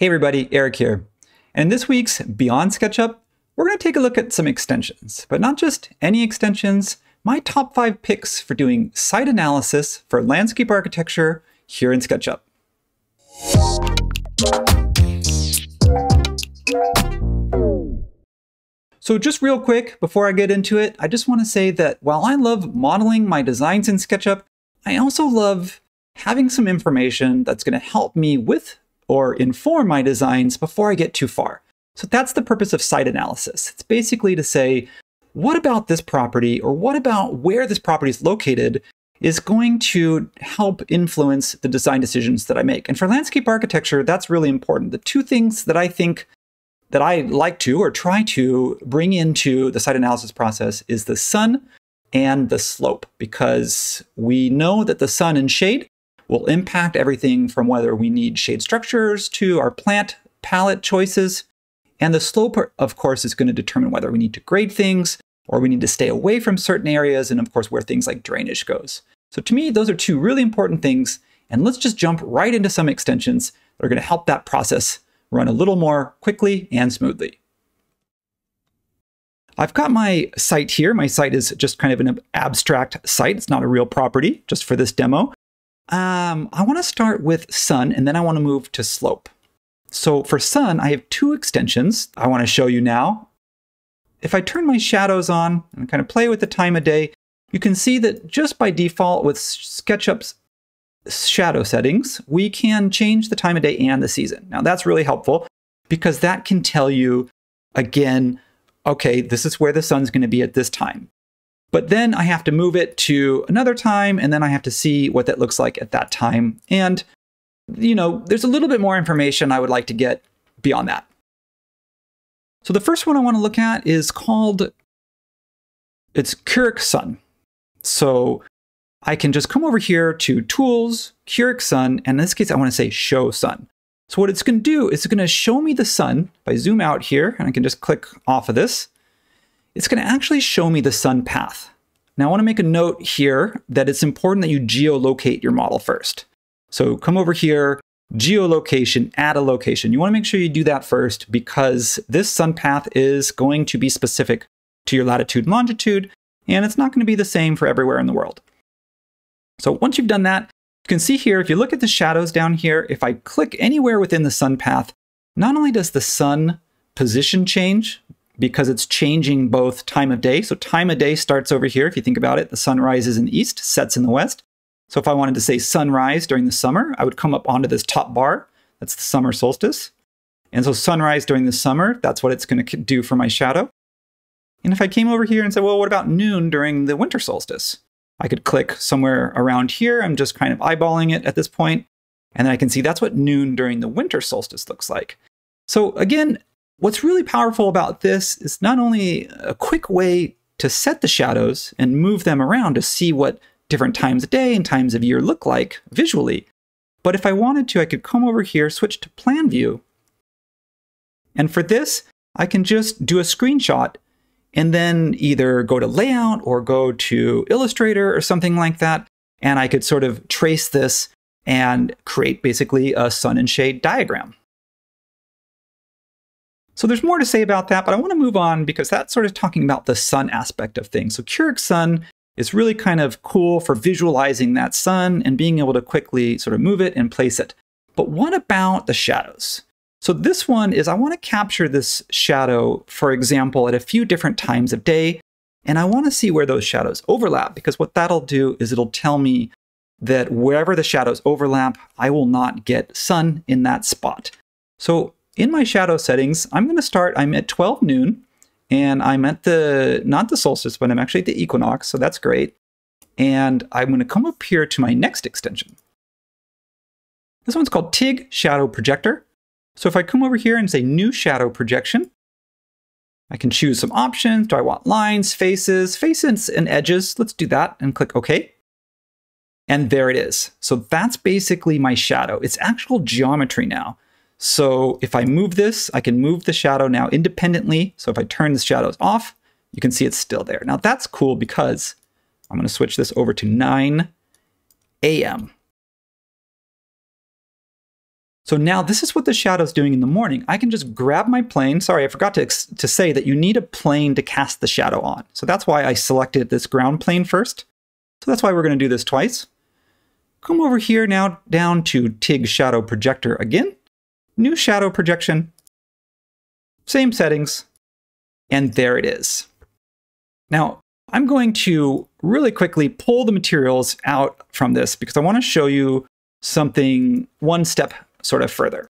Hey everybody, Eric here. And in this week's Beyond SketchUp, we're going to take a look at some extensions, but not just any extensions, my top five picks for doing site analysis for landscape architecture here in SketchUp. So just real quick, before I get into it, I just want to say that while I love modeling my designs in SketchUp, I also love having some information that's going to help me with or inform my designs before I get too far. So that's the purpose of site analysis. It's basically to say, what about this property or what about where this property is located is going to help influence the design decisions that I make. And for landscape architecture, that's really important. The two things that I think that I like to or try to bring into the site analysis process is the sun and the slope, because we know that the sun and shade will impact everything from whether we need shade structures to our plant palette choices. And the slope, of course, is going to determine whether we need to grade things or we need to stay away from certain areas, and of course, where things like drainage goes. So to me, those are two really important things. And let's just jump right into some extensions that are going to help that process run a little more quickly and smoothly. I've got my site here. My site is just kind of an abstract site. It's not a real property, just for this demo. Um, I want to start with sun and then I want to move to slope. So for sun, I have two extensions I want to show you now. If I turn my shadows on and kind of play with the time of day, you can see that just by default with SketchUp's shadow settings, we can change the time of day and the season. Now that's really helpful because that can tell you, again, okay, this is where the sun's going to be at this time. But then I have to move it to another time, and then I have to see what that looks like at that time. And, you know, there's a little bit more information I would like to get beyond that. So the first one I want to look at is called, it's Curic Sun. So I can just come over here to Tools, Curic Sun, and in this case I want to say Show Sun. So what it's going to do is it's going to show me the sun. If I zoom out here, and I can just click off of this, it's going to actually show me the sun path. Now I want to make a note here that it's important that you geolocate your model first. So come over here, geolocation, add a location. You want to make sure you do that first because this sun path is going to be specific to your latitude and longitude, and it's not going to be the same for everywhere in the world. So once you've done that, you can see here, if you look at the shadows down here, if I click anywhere within the sun path, not only does the sun position change, because it's changing both time of day. So time of day starts over here. If you think about it, the sun rises in the east, sets in the west. So if I wanted to say sunrise during the summer, I would come up onto this top bar. That's the summer solstice. And so sunrise during the summer, that's what it's going to do for my shadow. And if I came over here and said, well, what about noon during the winter solstice? I could click somewhere around here. I'm just kind of eyeballing it at this point, And then I can see that's what noon during the winter solstice looks like. So again, What's really powerful about this is not only a quick way to set the shadows and move them around to see what different times of day and times of year look like visually, but if I wanted to, I could come over here, switch to plan view. And for this, I can just do a screenshot and then either go to layout or go to Illustrator or something like that. And I could sort of trace this and create basically a sun and shade diagram. So there's more to say about that, but I want to move on because that's sort of talking about the sun aspect of things. So Curic Sun is really kind of cool for visualizing that sun and being able to quickly sort of move it and place it. But what about the shadows? So this one is I want to capture this shadow, for example, at a few different times of day, and I want to see where those shadows overlap because what that'll do is it'll tell me that wherever the shadows overlap, I will not get sun in that spot. So in my shadow settings, I'm going to start, I'm at 12 noon, and I'm at the, not the solstice, but I'm actually at the equinox, so that's great. And I'm going to come up here to my next extension. This one's called TIG Shadow Projector. So if I come over here and say New Shadow Projection, I can choose some options. Do I want lines, faces, faces and edges? Let's do that and click OK. And there it is. So that's basically my shadow. It's actual geometry now. So if I move this, I can move the shadow now independently. So if I turn the shadows off, you can see it's still there. Now that's cool because I'm going to switch this over to 9 a.m. So now this is what the shadow's doing in the morning. I can just grab my plane. Sorry, I forgot to, to say that you need a plane to cast the shadow on. So that's why I selected this ground plane first. So that's why we're going to do this twice. Come over here now down to TIG Shadow Projector again. New shadow projection. Same settings. And there it is. Now, I'm going to really quickly pull the materials out from this because I want to show you something one step sort of further.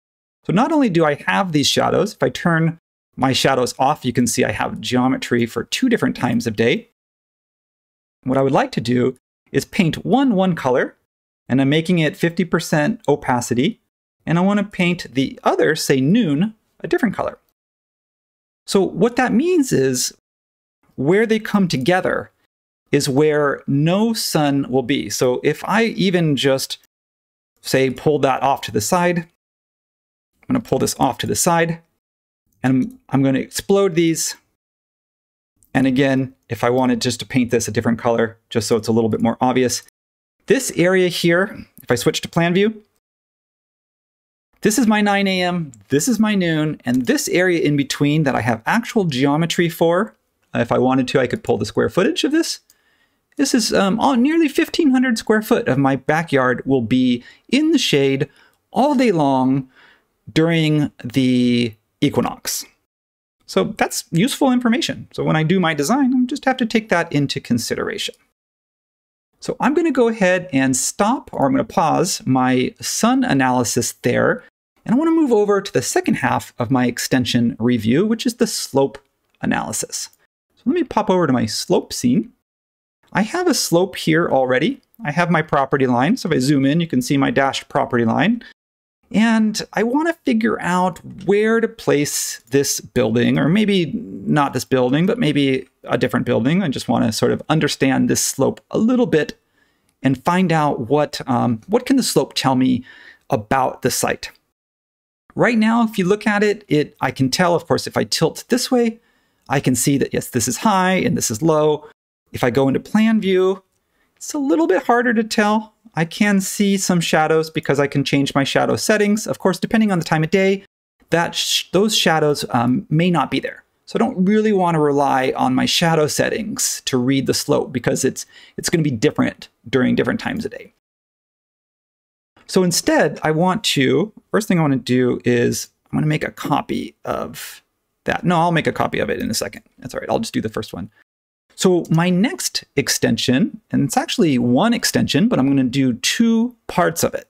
So not only do I have these shadows, if I turn my shadows off, you can see I have geometry for two different times of day. What I would like to do is paint one one color, and I'm making it 50% opacity, and I want to paint the other, say noon, a different color. So what that means is where they come together is where no sun will be. So if I even just say pull that off to the side, I'm going to pull this off to the side and I'm going to explode these. And again, if I wanted just to paint this a different color, just so it's a little bit more obvious, this area here, if I switch to plan view, this is my 9 a.m., this is my noon, and this area in between that I have actual geometry for, if I wanted to, I could pull the square footage of this. This is um, all, nearly 1,500 square foot of my backyard will be in the shade all day long during the equinox. So that's useful information. So when I do my design, I just have to take that into consideration. So I'm going to go ahead and stop, or I'm going to pause my sun analysis there. And I want to move over to the second half of my extension review, which is the slope analysis. So let me pop over to my slope scene. I have a slope here already. I have my property line. So if I zoom in, you can see my dashed property line. And I want to figure out where to place this building, or maybe not this building, but maybe a different building. I just want to sort of understand this slope a little bit and find out what, um, what can the slope tell me about the site. Right now, if you look at it, it I can tell, of course, if I tilt this way, I can see that, yes, this is high and this is low. If I go into plan view, it's a little bit harder to tell. I can see some shadows because I can change my shadow settings. Of course, depending on the time of day, that sh those shadows um, may not be there. So I don't really want to rely on my shadow settings to read the slope because it's, it's going to be different during different times of day. So instead, I want to, first thing I want to do is I'm going to make a copy of that. No, I'll make a copy of it in a second. That's all right. I'll just do the first one. So my next extension, and it's actually one extension, but I'm going to do two parts of it.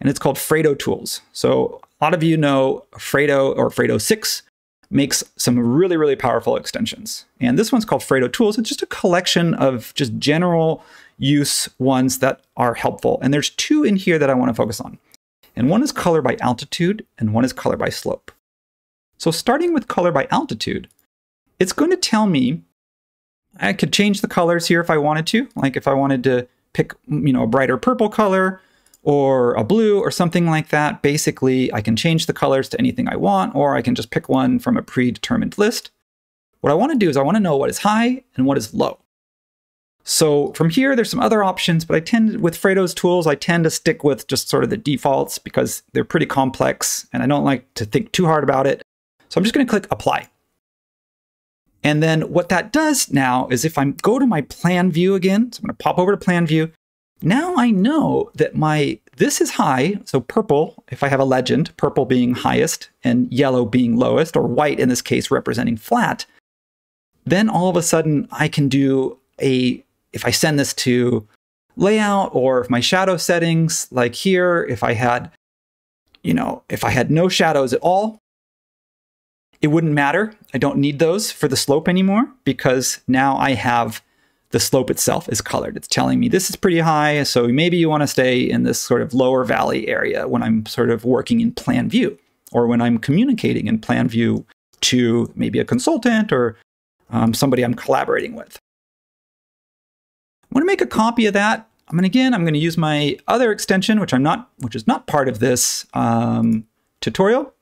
And it's called Fredo Tools. So a lot of you know Fredo or Fredo 6 makes some really, really powerful extensions. And this one's called Fredo Tools. It's just a collection of just general use ones that are helpful. And there's two in here that I want to focus on. And one is color by altitude and one is color by slope. So starting with color by altitude, it's going to tell me I could change the colors here if I wanted to. Like if I wanted to pick, you know, a brighter purple color or a blue or something like that. Basically, I can change the colors to anything I want, or I can just pick one from a predetermined list. What I want to do is I want to know what is high and what is low. So from here, there's some other options, but I tend, with Fredo's tools, I tend to stick with just sort of the defaults because they're pretty complex and I don't like to think too hard about it. So I'm just going to click apply. And then what that does now is if I go to my plan view again, so I'm going to pop over to plan view. Now I know that my this is high, so purple, if I have a legend, purple being highest and yellow being lowest, or white in this case representing flat, then all of a sudden I can do a, if I send this to layout or if my shadow settings, like here, if I had, you know, if I had no shadows at all, it wouldn't matter. I don't need those for the slope anymore because now I have the slope itself is colored. It's telling me this is pretty high, so maybe you want to stay in this sort of lower valley area when I'm sort of working in plan view or when I'm communicating in plan view to maybe a consultant or um, somebody I'm collaborating with. I'm going to make a copy of that. I'm going to, again, I'm going to use my other extension, which I'm not, which is not part of this um, tutorial.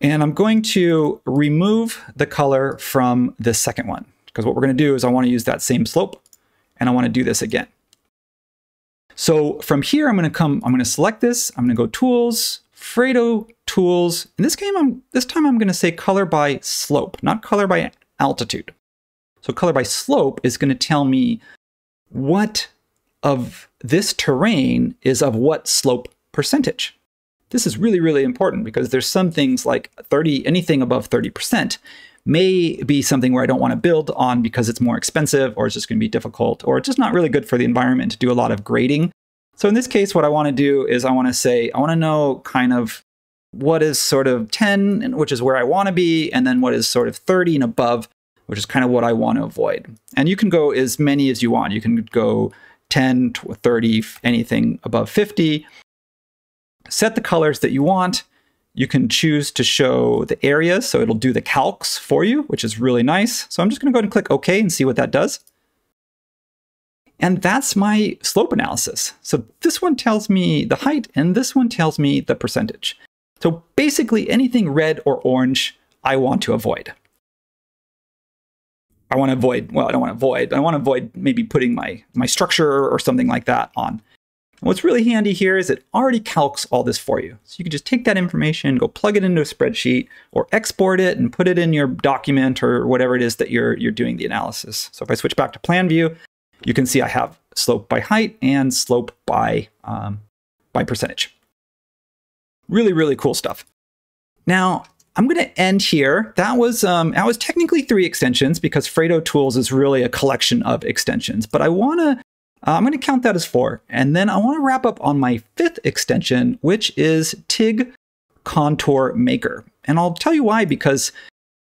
And I'm going to remove the color from this second one, because what we're going to do is I want to use that same slope, and I want to do this again. So from here, I'm going to come, I'm going to select this. I'm going to go Tools, Fredo Tools. In this game, I'm, this time I'm going to say color by slope, not color by altitude. So color by slope is going to tell me what of this terrain is of what slope percentage. This is really, really important because there's some things like 30, anything above 30% may be something where I don't want to build on because it's more expensive or it's just going to be difficult or it's just not really good for the environment to do a lot of grading. So in this case, what I want to do is I want to say, I want to know kind of what is sort of 10, which is where I want to be, and then what is sort of 30 and above, which is kind of what I want to avoid. And you can go as many as you want. You can go 10 to 30, anything above 50. Set the colors that you want. You can choose to show the areas, so it'll do the calcs for you, which is really nice. So I'm just going to go ahead and click OK and see what that does. And that's my slope analysis. So this one tells me the height, and this one tells me the percentage. So basically anything red or orange, I want to avoid. I want to avoid, well, I don't want to avoid, I want to avoid maybe putting my, my structure or something like that on. What's really handy here is it already calcs all this for you. So you can just take that information, go plug it into a spreadsheet, or export it and put it in your document or whatever it is that you're, you're doing the analysis. So if I switch back to plan view, you can see I have slope by height and slope by, um, by percentage. Really, really cool stuff. Now, I'm going to end here. That was um, that was technically three extensions because Fredo Tools is really a collection of extensions. But I want to uh, I'm going to count that as four, and then I want to wrap up on my fifth extension, which is TIG Contour Maker. And I'll tell you why because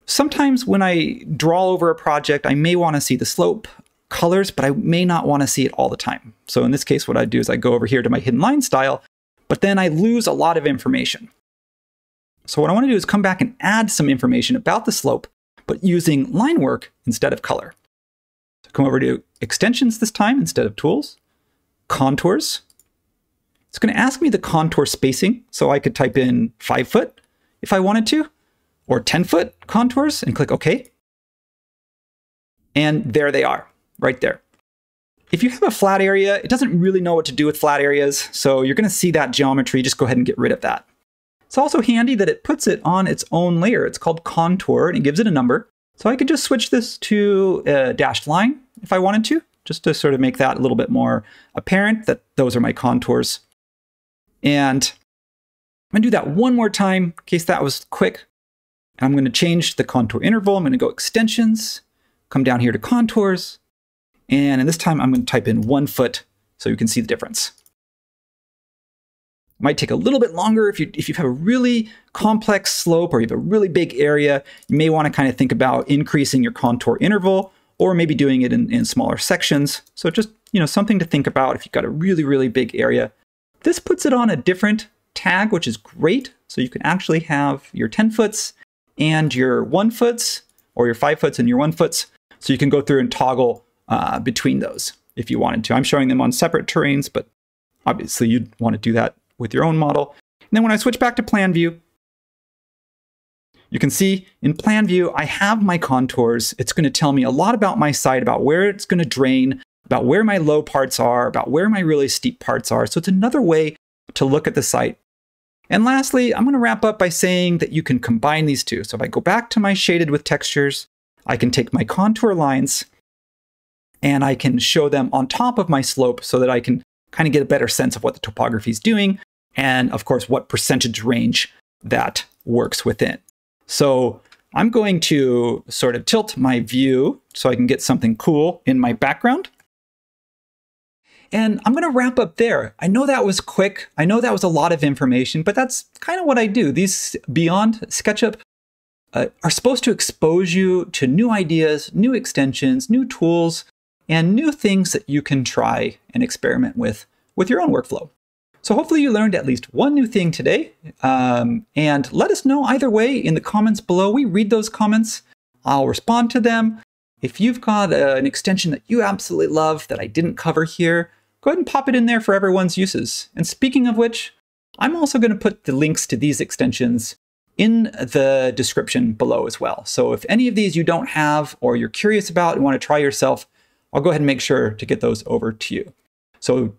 sometimes when I draw over a project, I may want to see the slope colors, but I may not want to see it all the time. So in this case, what I do is I go over here to my hidden line style, but then I lose a lot of information. So what I want to do is come back and add some information about the slope, but using line work instead of color. So come over to extensions this time instead of tools, contours. It's going to ask me the contour spacing, so I could type in five foot if I wanted to, or 10 foot contours and click OK. And there they are, right there. If you have a flat area, it doesn't really know what to do with flat areas, so you're going to see that geometry, just go ahead and get rid of that. It's also handy that it puts it on its own layer. It's called contour and it gives it a number. So I could just switch this to a dashed line if I wanted to, just to sort of make that a little bit more apparent that those are my contours. And I'm gonna do that one more time in case that was quick. I'm gonna change the contour interval. I'm gonna go extensions, come down here to contours, and this time I'm gonna type in one foot so you can see the difference. Might take a little bit longer if you if you have a really complex slope or you have a really big area. You may want to kind of think about increasing your contour interval or maybe doing it in, in smaller sections. So just you know something to think about if you've got a really really big area. This puts it on a different tag, which is great. So you can actually have your 10 foots and your one foots, or your five foots and your one foots. So you can go through and toggle uh, between those if you wanted to. I'm showing them on separate terrains, but obviously you'd want to do that with your own model. And then when I switch back to plan view, you can see in plan view, I have my contours. It's going to tell me a lot about my site, about where it's going to drain, about where my low parts are, about where my really steep parts are. So it's another way to look at the site. And lastly, I'm going to wrap up by saying that you can combine these two. So if I go back to my shaded with textures, I can take my contour lines and I can show them on top of my slope so that I can kind of get a better sense of what the topography is doing and of course what percentage range that works within. So I'm going to sort of tilt my view so I can get something cool in my background. And I'm going to wrap up there. I know that was quick. I know that was a lot of information, but that's kind of what I do. These Beyond SketchUp uh, are supposed to expose you to new ideas, new extensions, new tools, and new things that you can try and experiment with with your own workflow. So hopefully you learned at least one new thing today. Um, and let us know either way in the comments below. We read those comments. I'll respond to them. If you've got uh, an extension that you absolutely love that I didn't cover here, go ahead and pop it in there for everyone's uses. And speaking of which, I'm also going to put the links to these extensions in the description below as well. So if any of these you don't have or you're curious about and want to try yourself, I'll go ahead and make sure to get those over to you. So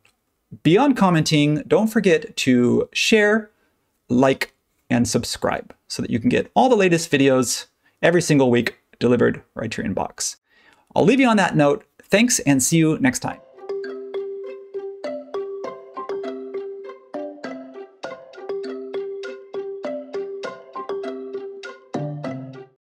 beyond commenting, don't forget to share, like, and subscribe so that you can get all the latest videos every single week delivered right to your inbox. I'll leave you on that note. Thanks and see you next time.